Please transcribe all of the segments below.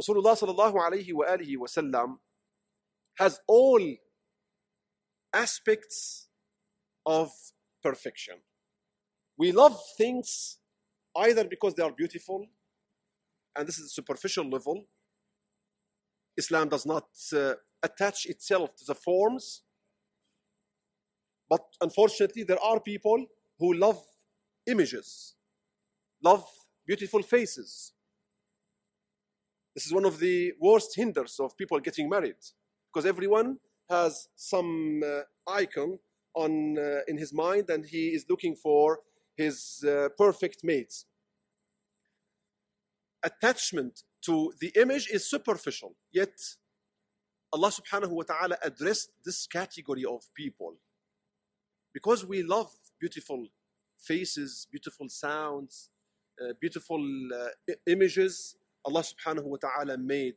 Rasulullah sallallahu alayhi wa alihi wa sallam has all aspects of perfection. We love things either because they are beautiful, and this is a superficial level. Islam does not uh, attach itself to the forms, but unfortunately, there are people who love images, love beautiful faces. This is one of the worst hinders of people getting married because everyone has some uh, icon on uh, in his mind and he is looking for his uh, perfect mate. Attachment to the image is superficial, yet Allah subhanahu wa ta'ala addressed this category of people because we love beautiful faces, beautiful sounds, uh, beautiful uh, images. Allah subhanahu wa ta'ala made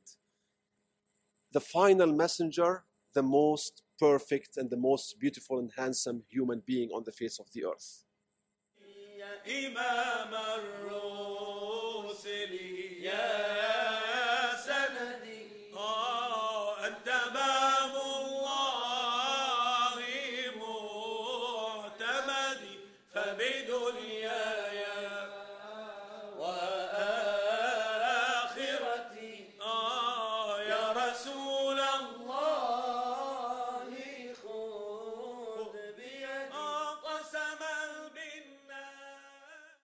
the final messenger the most perfect and the most beautiful and handsome human being on the face of the earth. رسول